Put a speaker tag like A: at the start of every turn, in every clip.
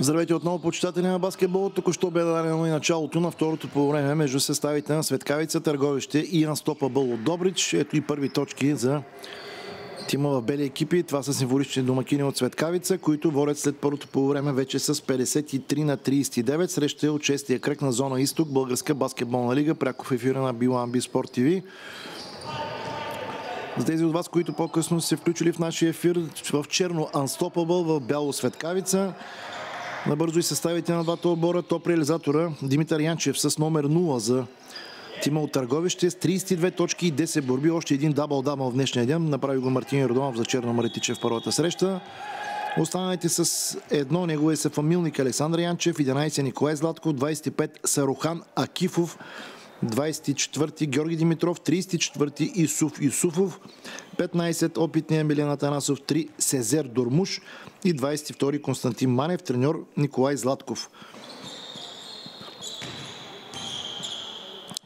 A: Здравейте отново, почитатели на баскетбол. Току-що бе дадено и началото на второто по време между съставите на Светкавица, Търговище и Бъл от Добрич. Ето и първи точки за тима в бели екипи. Това са символични домакини от Светкавица, които водят след първото по време вече с 53 на 39. Среща от честия кръг на зона Изток, Българска баскетболна лига, пряко в ефира на Биламби Спорт ТВ. За тези от вас, които по-късно се включили в нашия ефир в черно Unstoppable, в бяло Светкавица. Набързо и съставите на двата отбора. Топ реализатора Димитър Янчев с номер 0 за тима от Търговище с 32 точки и 10 борби. Още един дабл-дабл в днешния ден. Направи го Мартин Родонов за Черно Маретиче в първата среща. Останалите с едно неговия са фамилник Александър Янчев, 11 Николай Златко, 25 Сарухан Акифов, 24 Георги Димитров, 34 Исуф Исуфов, 15 опитния Милен Атанасов, 3 Сезер Дормуш и 22 Константин Манев, треньор Николай Златков.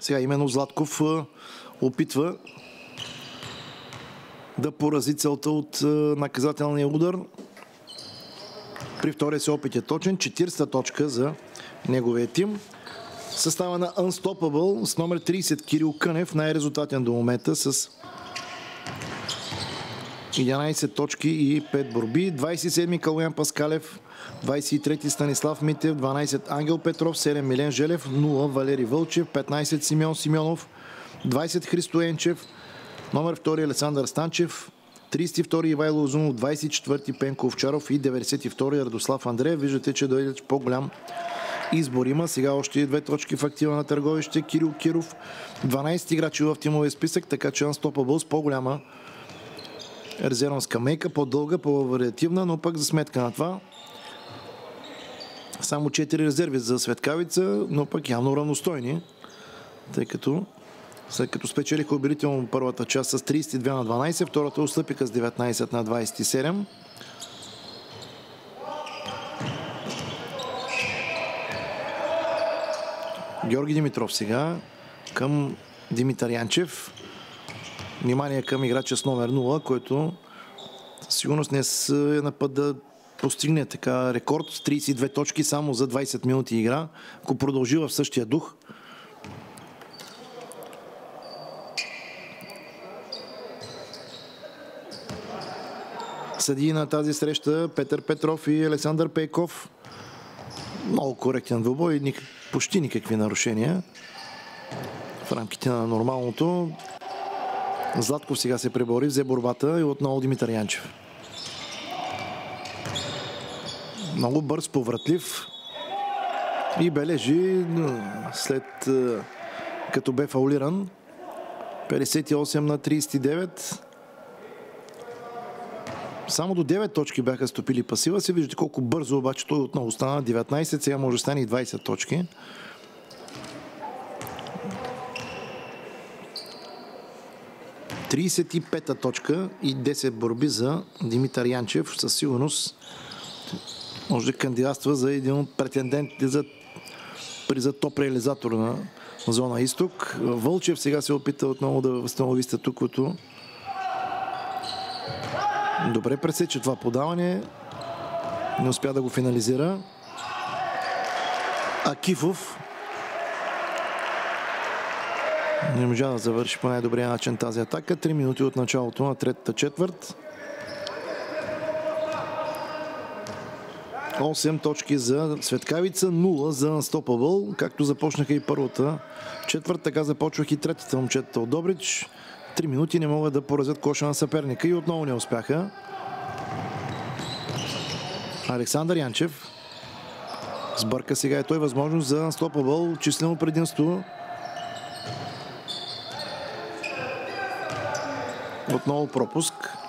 A: Сега именно Златков опитва да порази целта от наказателния удар. При втория се опит е точен. 40-та точка за неговия тим. Състава на Unstoppable с номер 30 Кирил Кънев, най-резултатен до момента с 11 точки и 5 борби. 27 Калуян Паскалев, 23 Станислав Митев, 12 Ангел Петров, 7 Милен Желев, 0 Валери Вълчев, 15 Симеон Симеонов, 20 Христо Енчев, номер 2 Александър Станчев, 32 Ивайло Озунов, 24 Пенко Овчаров и 92 Радослав Андреев. Виждате, че дойде по-голям избор има. Сега още две точки в актива на търговище. Кирил Киров, 12 играчи в тимовия списък, така че Unstoppable с по-голяма резервна скамейка, по-дълга, по-вариативна, но пък за сметка на това само 4 резерви за Светкавица, но пък явно равностойни, тъй като след като спечелиха обирително първата част с 32 на 12, втората отстъпиха с 19 на 27. Георги Димитров сега към Димитър Янчев. Внимание към играча с номер 0, който със сигурност не е на път да постигне така рекорд с 32 точки само за 20 минути игра, ако продължи в същия дух. Съди на тази среща Петър Петров и Александър Пейков. Много коректен двубой, почти никакви нарушения в рамките на нормалното. Златков сега се пребори, взе борбата и отново Димитър Янчев. Много бърз, повратлив и бележи след като бе фаулиран 58 на 39 само до 9 точки бяха стопили пасива си. Виждате колко бързо обаче той отново стана 19, сега може да стане и 20 точки. 35-та точка и 10 борби за Димитър Янчев. Със сигурност може да кандидатства за един от претендентите за, за топ реализатор на зона Изток. Вълчев сега се опита отново да възстанови статуквото. Добре пресече това подаване. Не успя да го финализира. Акифов не можа да завърши по най-добрия начин тази атака. Три минути от началото на третата четвърт. 8 точки за Светкавица, 0 за Unstoppable. Както започнаха и първата четвърт, така започвах и третата момчета от Добрич. Три минути не могат да поразят коша на съперника и отново не успяха. Александър Янчев сбърка сега и той възможност за Unstoppable. Числено предимство Отново пропуск.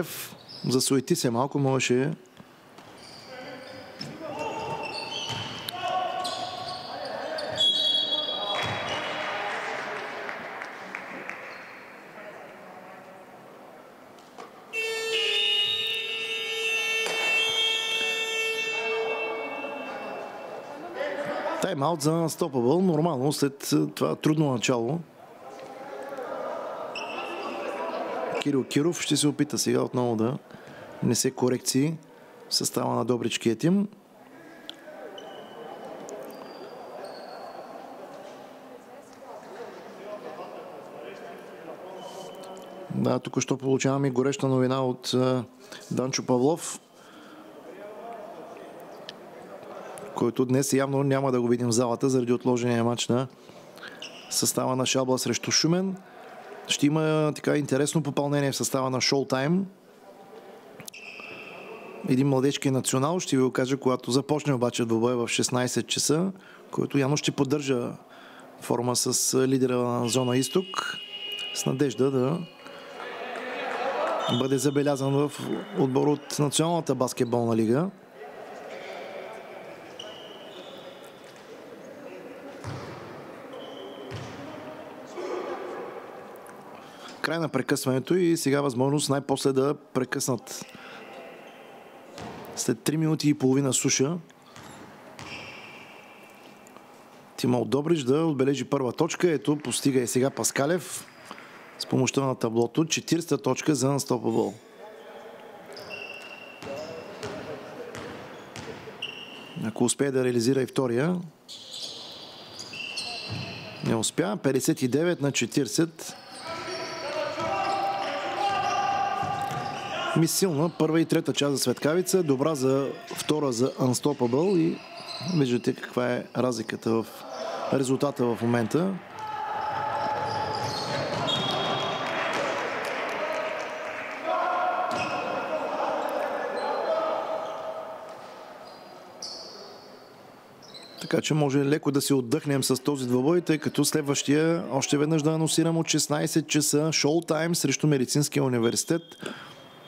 A: Пеев. Засуети се малко, можеше тайм-аут за Unstoppable. Нормално след това трудно начало Кирил Киров ще се опита сега отново да несе корекции в състава на добричкия тим. Да, тук що получаваме гореща новина от Данчо Павлов, който днес явно няма да го видим в залата заради отложения матч на състава на Шабла срещу Шумен. Ще има така интересно попълнение в състава на Шоутайм. Един младежки национал, ще ви го кажа, когато започне обаче двобой в 16 часа, който явно ще поддържа форма с лидера на зона Изток, с надежда да бъде забелязан в отбор от Националната баскетболна лига. Край на прекъсването и сега възможност най-после да прекъснат след 3 минути и половина суша. Тимол Добрич да отбележи първа точка. Ето, постига и сега Паскалев с помощта на таблото. 40-та точка за Unstoppable. Ако успее да реализира и втория, не успя. 59 на 40. Ми силна първа и трета част за Светкавица, добра за втора за Unstoppable и виждате каква е разликата в резултата в момента. Така че може леко да си отдъхнем с този двобой, тъй като следващия още веднъж да анонсирам от 16 часа шоу-тайм срещу Медицинския университет.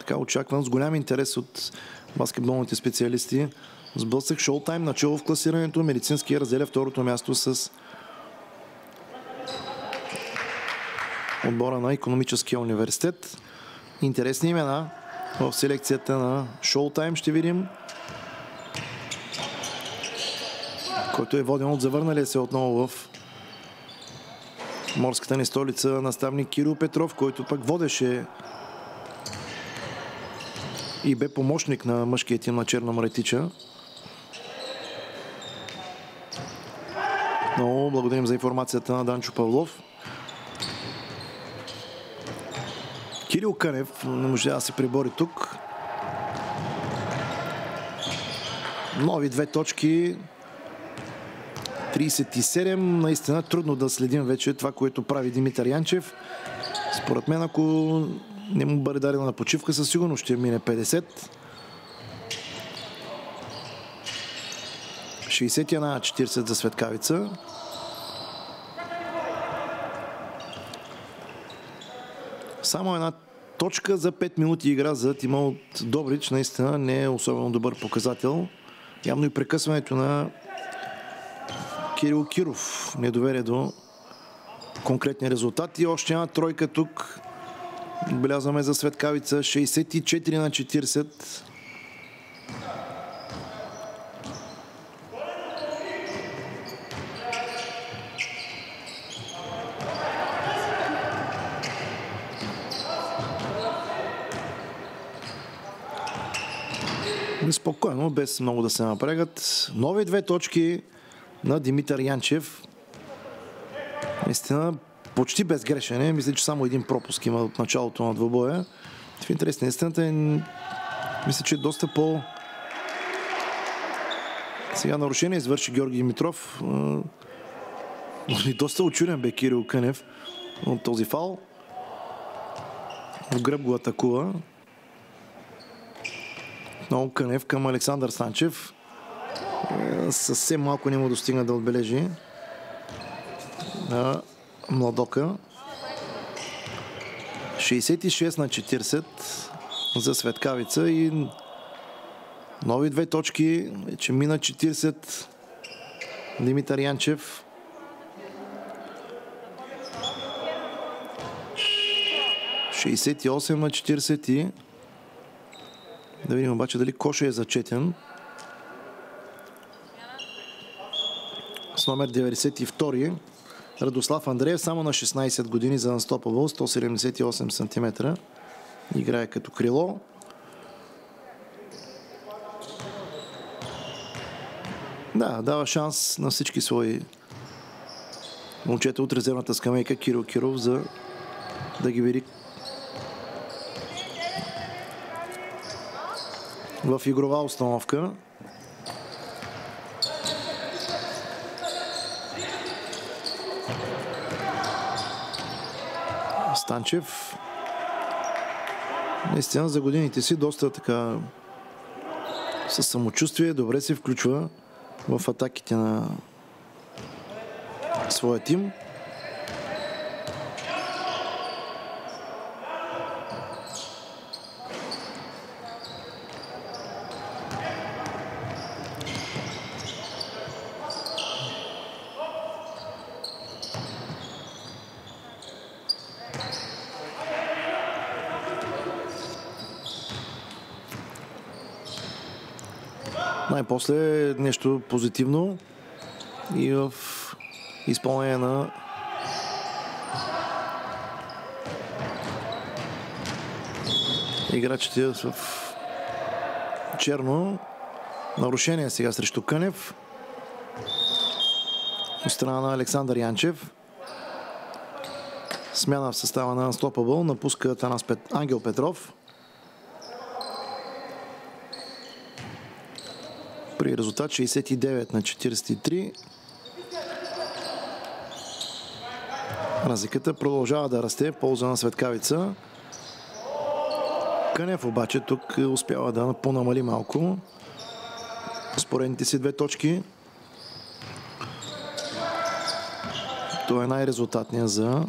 A: Така очаквам с голям интерес от баскетболните специалисти. Сблъсък шоу-тайм начало в класирането. Медицинския разделя второто място с отбора на економическия университет. Интересни имена в селекцията на шоу-тайм ще видим. който е воден от завърналия се отново в морската ни столица наставник Кирил Петров, който пък водеше и бе помощник на мъжкия тим на Черна Маретича. Много благодарим за информацията на Данчо Павлов. Кирил Кънев не може да се прибори тук. Нови две точки 37. Наистина трудно да следим вече това, което прави Димитър Янчев. Според мен, ако не му бъде дадена на почивка, със сигурност ще мине 50. 61 на 40 за Светкавица. Само една точка за 5 минути игра за тима от Добрич наистина не е особено добър показател. Явно и прекъсването на Кирил Киров. Недоверие до конкретни резултати. Още една тройка тук. Отбелязваме за Светкавица. 64 на 40. Спокойно, без много да се напрегат. Нови две точки на Димитър Янчев. Наистина почти безгрешен е. Мисля, че само един пропуск има от началото на двобоя. В интерес на истината е, мисля, че е доста по... Сега нарушение извърши Георги Димитров. И доста очуден бе Кирил Кънев от този фал. В гръб го атакува. Много Кънев към Александър Санчев съвсем малко не му достигна да отбележи Младока. 66 на 40 за Светкавица и нови две точки, че мина 40 Димитър Янчев. Шестдесет на 40 и да видим обаче дали Коша е зачетен. с номер 92. Радослав Андреев само на 16 години за Unstoppable, 178 см. Играе като крило. Да, дава шанс на всички свои момчета от резервната скамейка Киро Киров за да ги види в игрова установка. Станчев наистина за годините си доста така със самочувствие, добре се включва в атаките на своя тим. Най-после нещо позитивно и в изпълнение на играчите в черно. Нарушение сега срещу Кънев. От страна на Александър Янчев. Смяна в състава на Unstoppable. Напуска Танас Пет... Ангел Петров. При резултат 69 на 43. Разликата продължава да расте полза на Светкавица. Кънев обаче тук успява да понамали малко споредните си две точки. Това е най-резултатният за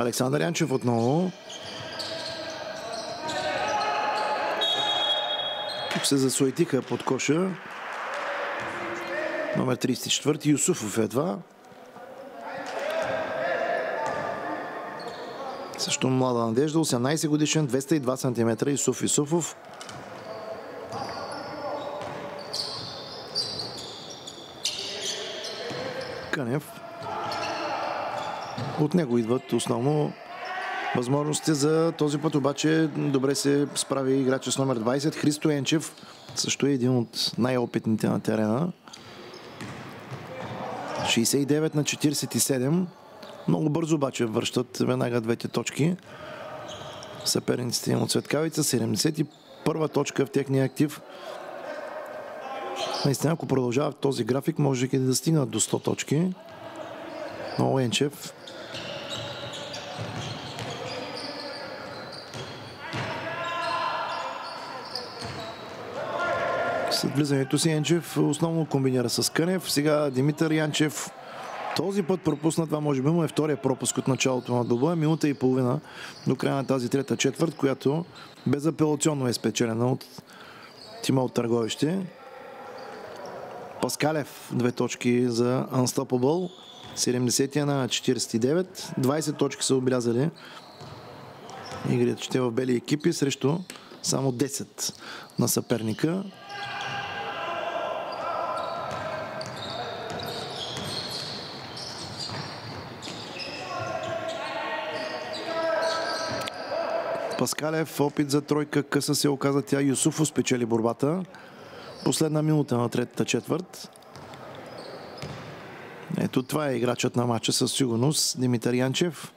A: Александър Янчев отново. Тук се засуетиха под коша. Номер 34 Юсуфов едва. Също млада надежда, 18 годишен, 202 см Юсуф Юсуфов. Кънев. От него идват основно възможности за този път, обаче добре се справи играча с номер 20. Христо Енчев също е един от най-опитните на терена. 69 на 47. Много бързо обаче връщат веднага двете точки. Съперниците им от Светкавица. 71 точка в техния актив. Наистина, ако продължава този график, може да стигнат до 100 точки. Но Енчев Влизането си Енчев основно комбинира с Кънев. Сега Димитър Янчев този път пропусна, това може би му е втория пропуск от началото на доба. Минута и половина до края на тази трета четвърт, която безапелационно е спечелена от тима от Търговище. Паскалев, две точки за Unstoppable. 70 на 49. 20 точки са обрязали игрите в бели екипи срещу само 10 на съперника. Паскалев, опит за тройка, къса се оказа тя. Юсуфо спечели борбата. Последна минута на третата четвърт. Ето това е играчът на матча със сигурност. Димитър Янчев.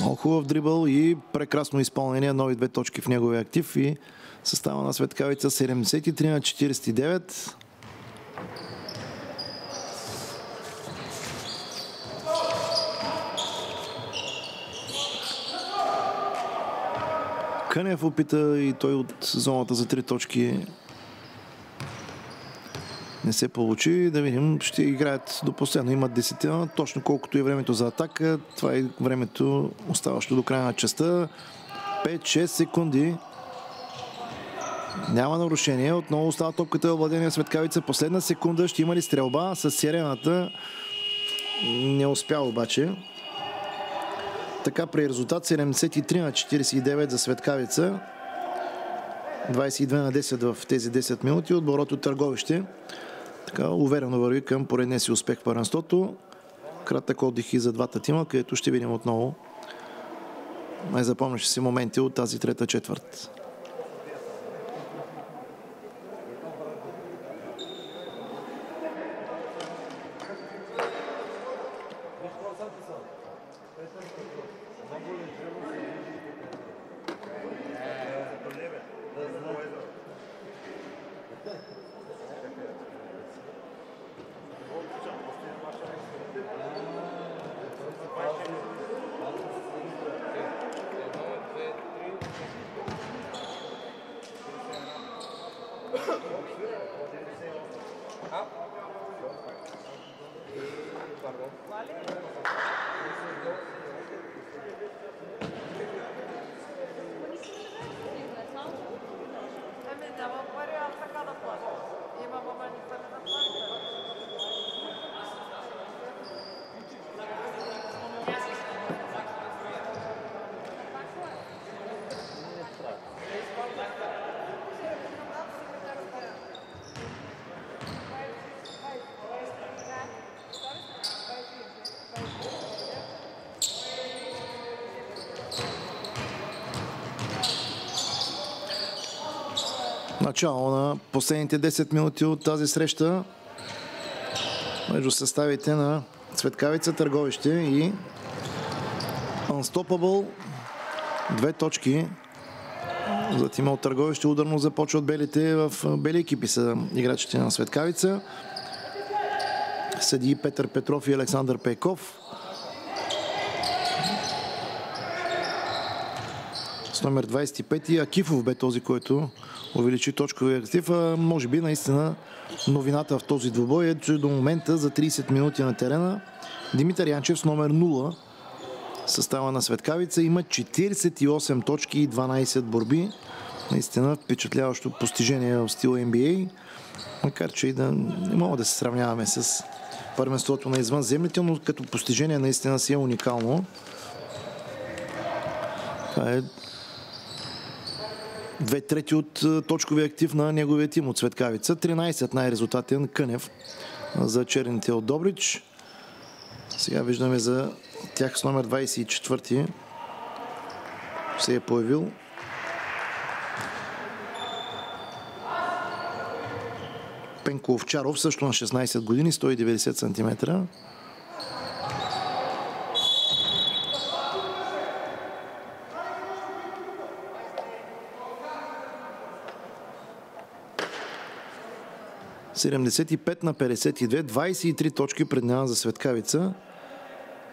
A: Много хубав дрибъл и прекрасно изпълнение. Нови две точки в неговия актив и състава на Светкавица 73 на 49. Кънев опита и той от зоната за три точки не се получи. Да видим, ще играят до последно. Имат десетина, точно колкото е времето за атака. Това е времето оставащо до края на частта. 5-6 секунди. Няма нарушение. Отново остава топката в владение Светкавица. Последна секунда ще има ли стрелба с сирената? Не успя обаче. Така при резултат 73 на 49 за Светкавица. 22 на 10 в тези 10 минути. Отборът от Търговище така уверено върви към поредния си успех в паренството. Кратък отдих и за двата тима, където ще видим отново най-запомнящи си моменти от тази трета четвърт. Ама, мама, не пада на плата. Начало на последните 10 минути от тази среща между съставите на Цветкавица Търговище и Unstoppable. Две точки за тима от Търговище. Ударно започва от белите. В бели екипи са играчите на Светкавица. Седи Петър Петров и Александър Пейков. С номер 25 Акифов бе този, който увеличи точковия актив. А, може би наистина новината в този двубой е, че до момента за 30 минути на терена Димитър Янчев с номер 0 състава на Светкавица има 48 точки и 12 борби. Наистина впечатляващо постижение в стил NBA. Макар, че и да не мога да се сравняваме с първенството на извънземните, но като постижение наистина си е уникално. Това е две трети от е, точковия актив на неговия тим от Светкавица. 13 най-резултатен Кънев за черните от Добрич. Сега виждаме за тях с номер 24 се е появил. Пенко Овчаров, също на 16 години, 190 см. 75 на 52, 23 точки преднява за Светкавица.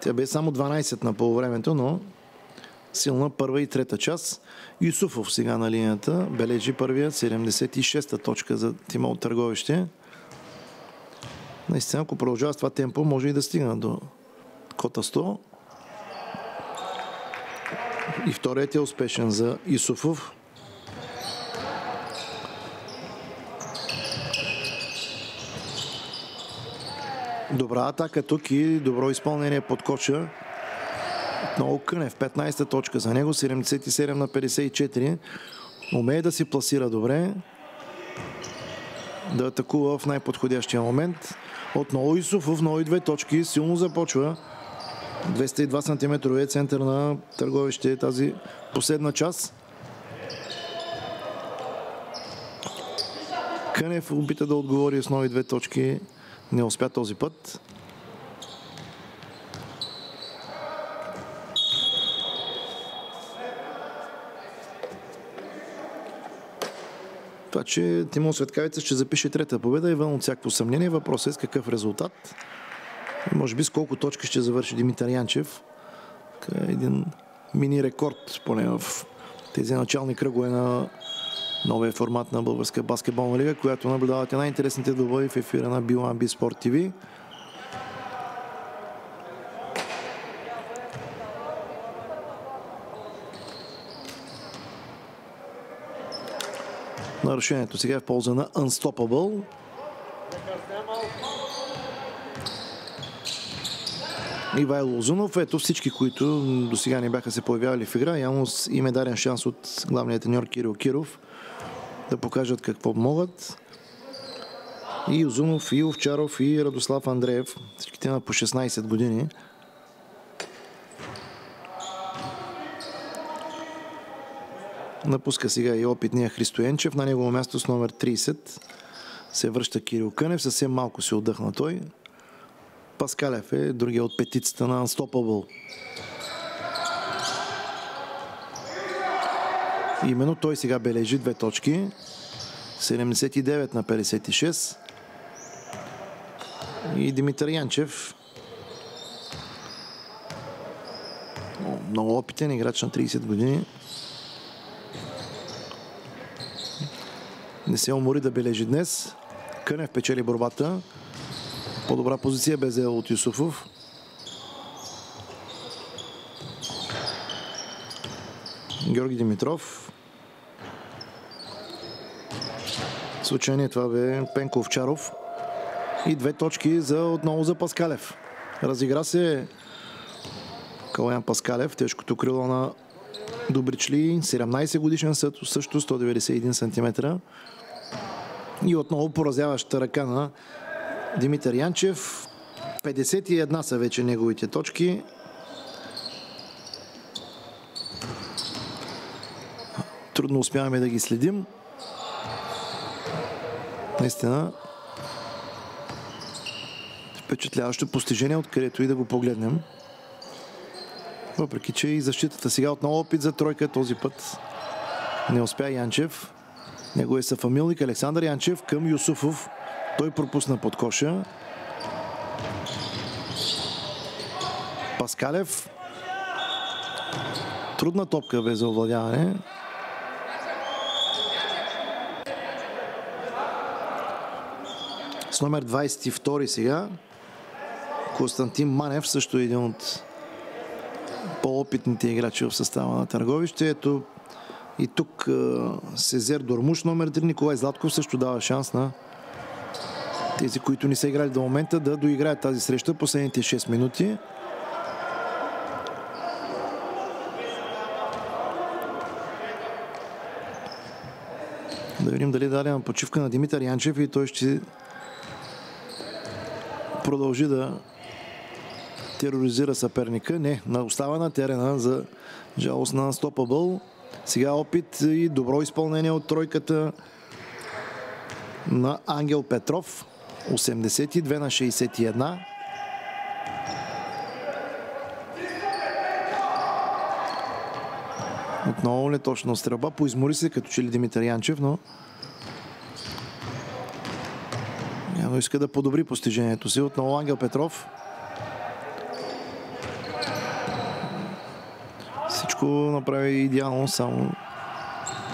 A: Тя бе само 12 на полувремето, но силна първа и трета част. Юсуфов сега на линията бележи първия 76-та точка за тима от търговище. Наистина, ако продължава с това темпо, може и да стигна до кота 100. И вторият е успешен за Исуфов. Добра атака тук и добро изпълнение под коча. Много Кънев, 15-та точка за него, 77 на 54. Умее да си пласира добре. Да атакува в най-подходящия момент. Отново Исуфов, нови две точки, силно започва. 202 см е център на търговище тази последна част. Кънев опита да отговори с нови две точки. Не успя този път. Това, че Тимон Светкавица ще запише трета победа е вън от всяко съмнение. Въпросът е с какъв резултат. Може би с колко точки ще завърши Димитър Янчев. Един мини рекорд, поне в тези начални кръгове на новия формат на Българска баскетболна лига, която наблюдавате най-интересните добои в ефира на B1B Sport TV. Нарушението сега е в полза на Unstoppable. Ивайло Озунов. Ето всички, които до сега не бяха се появявали в игра. Явно им е дарен шанс от главния теньор Кирил Киров да покажат какво могат. И Озунов, и Овчаров, и Радослав Андреев. Всичките на по 16 години. Напуска сега и опитния Христоенчев. На негово място с номер 30 се връща Кирил Кънев. Съвсем малко се отдъхна той. Паскалев е другия от петицата на Unstoppable. Именно той сега бележи две точки. 79 на 56. И Димитър Янчев. Много опитен играч на 30 години. Не се умори да бележи днес. Кънев печели борбата. По-добра позиция бе взел от Юсуфов. Георги Димитров. Случайно това бе Пенко Овчаров. И две точки за, отново за Паскалев. Разигра се Калаян Паскалев, тежкото крило на Добричли, 17 годишен съд, също 191 см. И отново поразяваща ръка на Димитър Янчев. 51 са вече неговите точки. Трудно успяваме да ги следим. Наистина впечатляващо постижение, откъдето и да го погледнем. Въпреки, че и защитата сега отново опит за тройка този път не успя Янчев. Него е съфамилник Александър Янчев към Юсуфов. Той пропусна под коша. Паскалев. Трудна топка бе за овладяване. С номер 22 сега. Константин Манев, също един от по-опитните играчи в състава на Търговище. Ето и тук Сезер Дормуш номер 3. Николай Златков също дава шанс на тези, които не са играли до момента, да доиграят тази среща последните 6 минути. Да видим дали дадем почивка на Димитър Янчев и той ще продължи да тероризира съперника. Не, остава на терена за жалост на Стопабъл. Сега опит и добро изпълнение от тройката на Ангел Петров. 82 на 61. Отново неточна стрелба. Поизмори се като че ли Димитър Янчев, но явно иска да подобри постижението си. Отново Ангел Петров. Всичко направи идеално, само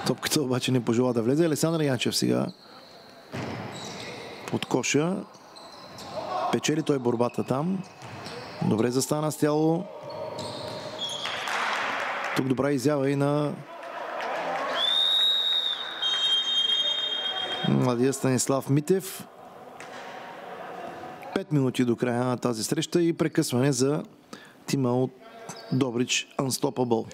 A: топката обаче не пожела да влезе. Александър Янчев сега под коша. Печели той борбата там. Добре застана с тяло. Тук добра изява и на младия Станислав Митев. Пет минути до края на тази среща и прекъсване за тима от Добрич Unstoppable.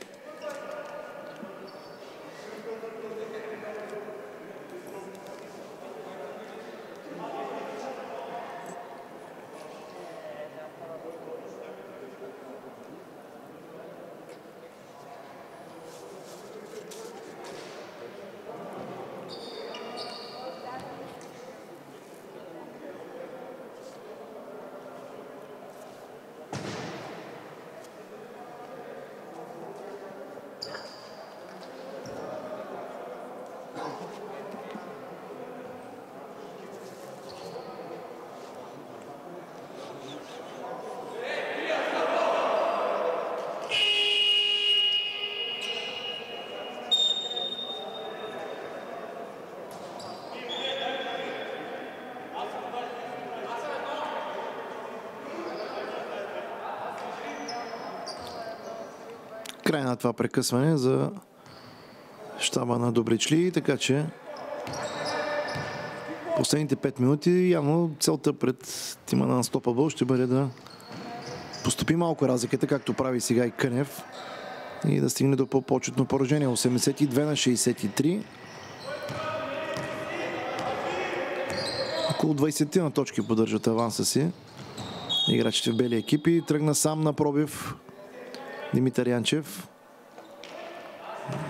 A: Край на това прекъсване за щаба на Добричли, така че Последните 5 минути явно целта пред тима на Unstoppable ще бъде да поступи малко разликата, както прави сега и Кънев и да стигне до по-почетно поражение. 82 на 63. Около 20 на точки поддържат аванса си. Играчите в бели екипи. Тръгна сам на пробив Димитър Янчев.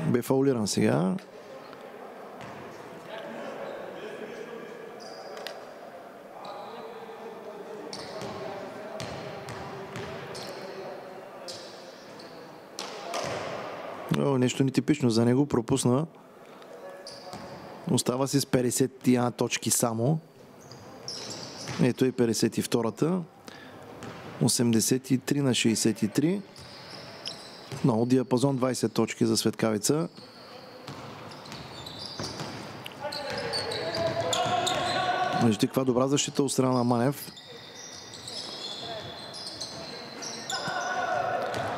A: Бе фаулиран сега. О, нещо нетипично за него. Пропусна. Остава си с 51 точки само. Ето и 52-та. 83 на 63. Много диапазон 20 точки за Светкавица. Вижте каква добра защита от страна на Манев.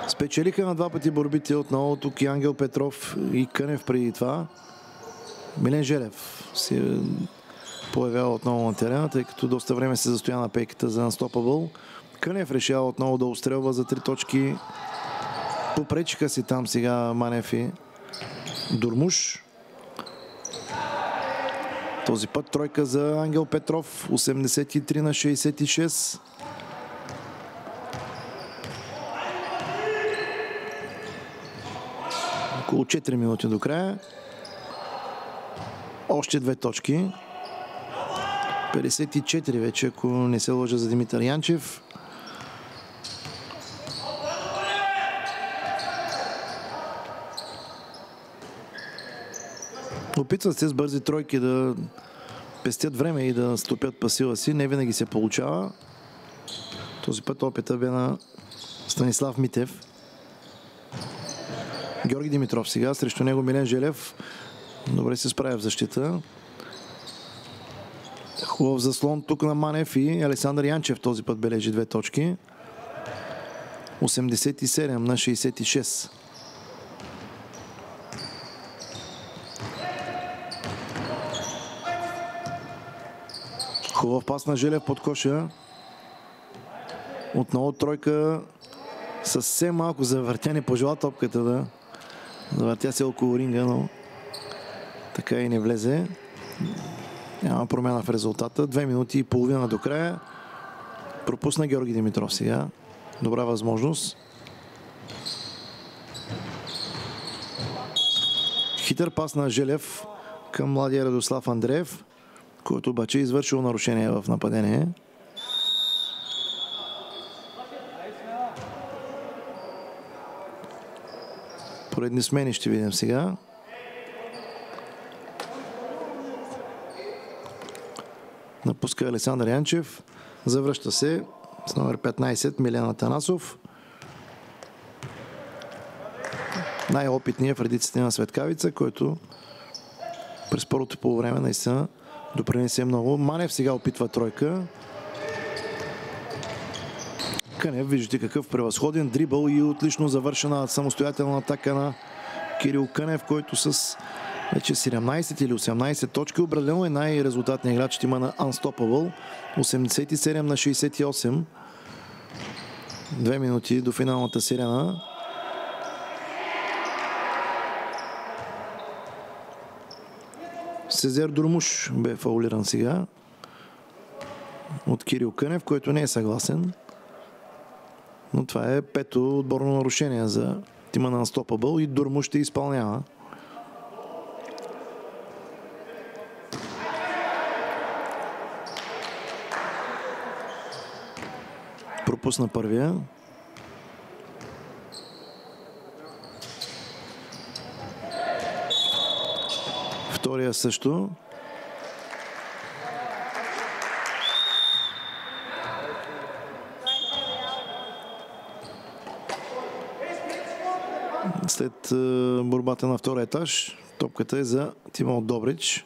A: Спечелиха на два пъти борбите отново тук и Ангел Петров и Кънев преди това. Милен Желев се появява отново на терена, тъй като доста време се застоя на пейката за Unstoppable. Кънев решава отново да устрелва за три точки. Попречиха си там сега Манев и Дурмуш. Този път тройка за Ангел Петров. 83 на 66. Около 4 минути до края. Още две точки. 54 вече, ако не се лъжа за Димитър Янчев. Опитват се с бързи тройки да пестят време и да стопят пасила си. Не винаги се получава. Този път опита бе на Станислав Митев. Георги Димитров сега, срещу него Милен Желев. Добре се справя в защита. Хубав заслон тук на Манев и Александър Янчев този път бележи две точки. 87 на 66. Хубав пас на Желев под коша. Отново тройка. Съвсем малко завъртяне пожела топката да завъртя се около ринга, но така и не влезе. Няма промяна в резултата. Две минути и половина до края. Пропусна Георги Димитров сега. Добра възможност. Хитър пас на Желев към младия Радослав Андреев, който обаче е извършил нарушение в нападение. Поредни смени ще видим сега. Напуска Александър Янчев. Завръща се с номер 15 Милена Танасов. Най-опитният в редиците на Светкавица, който през първото по време наистина допринесе много. Манев сега опитва тройка. Кънев, виждате какъв превъзходен дрибъл и отлично завършена самостоятелна атака на Кирил Кънев, който с вече 17 или 18 точки. Определено е най-резултатният играч има на Unstoppable. 87 на 68. Две минути до финалната сирена. Сезер Дурмуш бе фаулиран сега от Кирил Кънев, който не е съгласен. Но това е пето отборно нарушение за тима на Unstoppable и Дурмуш ще изпълнява. пропусна първия. Втория също. След борбата на втория етаж, топката е за Тимон Добрич.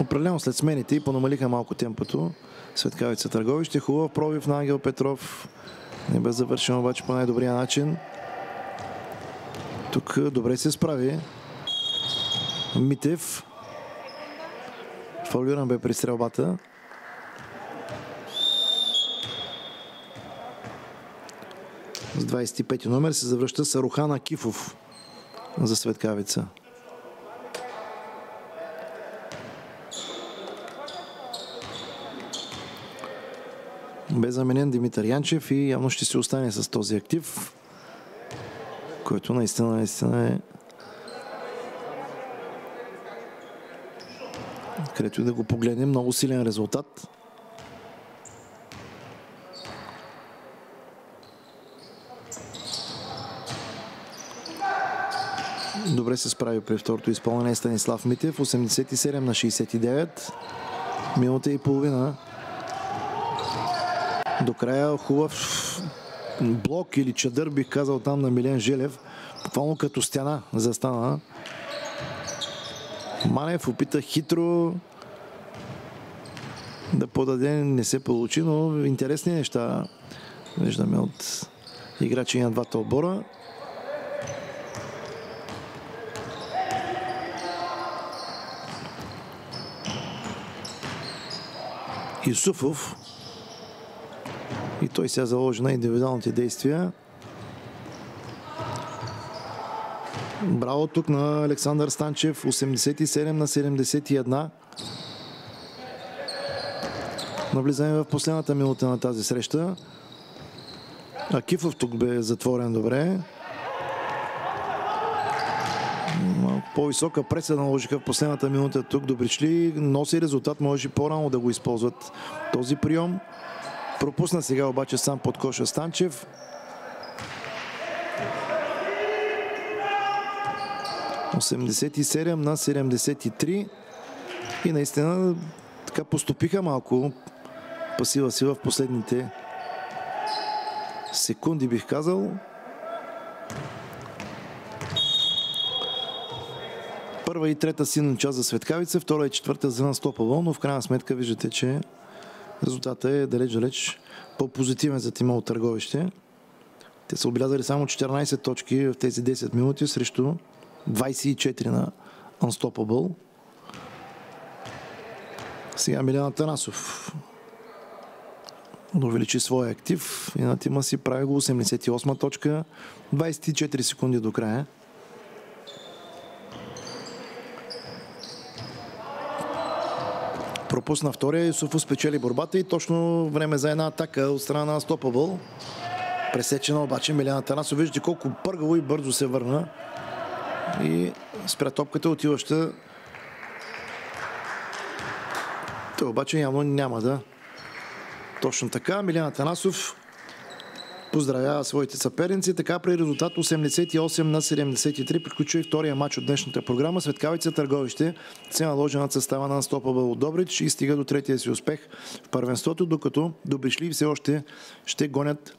A: Определено след смените и понамалиха малко темпото. Светкавица Търговище. Хубав пробив на Ангел Петров. Не бе завършен обаче по най-добрия начин. Тук добре се справи. Митев. Фаулиран бе при стрелбата. С 25 номер се завръща Сарухан Акифов за Светкавица. Бе заменен Димитър Янчев и явно ще се остане с този актив, който наистина, наистина е където и да го погледнем, много силен резултат. Добре се справи при второто изпълнение Станислав Митев. 87 на 69. Минута и половина. До края хубав блок или чадър, бих казал там на Милен Желев. Буквално като стена застана. Манев опита хитро да подаде, не се получи, но интересни неща виждаме от играчи на двата отбора. Исуфов и той сега заложи на индивидуалните действия. Браво тук на Александър Станчев. 87 на 71. Навлизаме в последната минута на тази среща. Акифов тук бе затворен добре. По-висока преса наложиха в последната минута тук. Добричли носи резултат. Може по-рано да го използват този прием. Пропусна сега обаче сам под коша Станчев. ...87 на 73 и наистина така поступиха малко пасива си в последните секунди, бих казал. Първа и трета силна част за Светкавица, втора и четвърта за Настопава, но в крайна сметка виждате, че резултатът е далеч-далеч по-позитивен за тима Търговище. Те са облязали само 14 точки в тези 10 минути срещу 24 на Unstoppable. Сега Милена Танасов увеличи своя актив и на тима си прави го 88 точка, 24 секунди до края. Пропусна втория, Юсуфо спечели борбата и точно време за една атака от страна на Стопабъл. Пресечена обаче Милена Танасов. Виждате колко пъргаво и бързо се върна. И спря топката отиваща. Той обаче явно няма да точно така. Милена Танасов поздравява своите съперници. Така при резултат 88 на 73 приключва и втория матч от днешната програма. Светкавица Търговище се наложи над състава на Стопа от Добрич и стига до третия си успех в първенството, докато Добришли все още ще гонят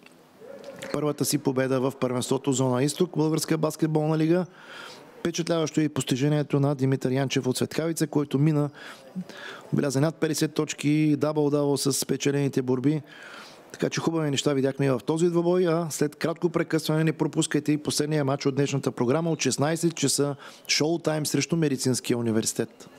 A: първата си победа в първенството Зона Изток, Българска баскетболна лига. Впечатляващо е и постижението на Димитър Янчев от Светкавица, който мина, беляза над 50 точки, дабл-дабл с спечелените борби. Така че хубави неща видяхме и в този двобой, а след кратко прекъсване не пропускайте и последния матч от днешната програма от 16 часа шоу тайм срещу Медицинския университет.